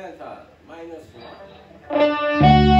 メーマイナス1。